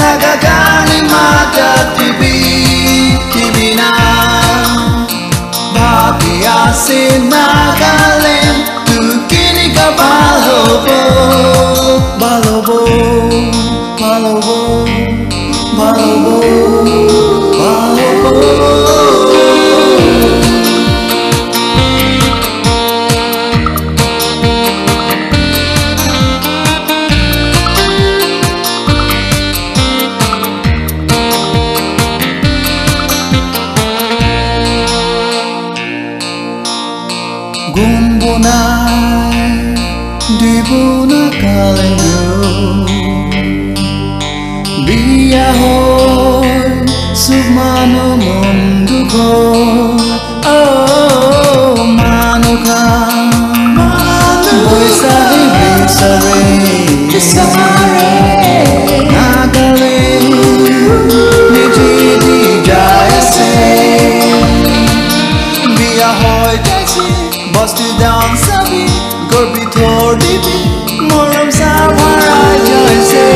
Nagagani mata tibi, tibi na Nagaland Tukini ka balobo Balobo Balobo Gumbunai di buna kalenyo Biya hoy sumano mundu ko Oh mano ka Boy sahi Biya hoy jaisi বস্তু দান সাবি গর্বি থোর দিবি মরম সাভারা জয়সে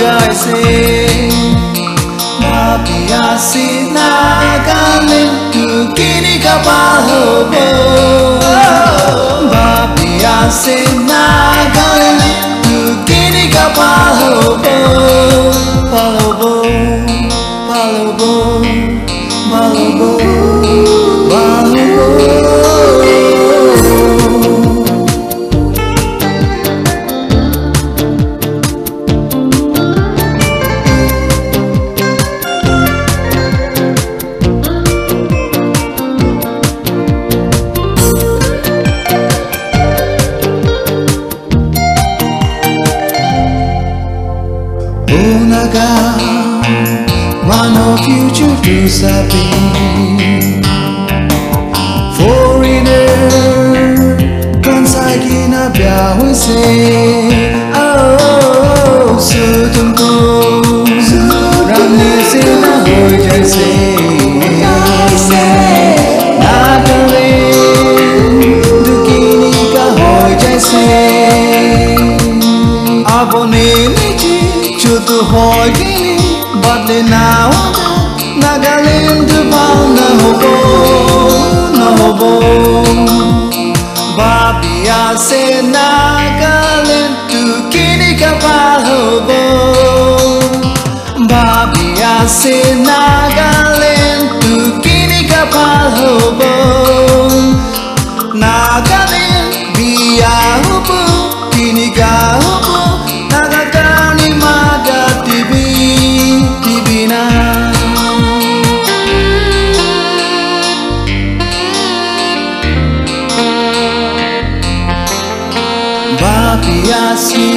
জয়সে ভাবি আসি না গালে তু কিনি girl My no future to Sabine Foreigner Kansai kina biahu sei Chutu hoi gini Badle na wada Nagaland bao na hobo Na hobo Babia se Nagaland Tu kini ka pa hobo Babia se Nagaland papiasi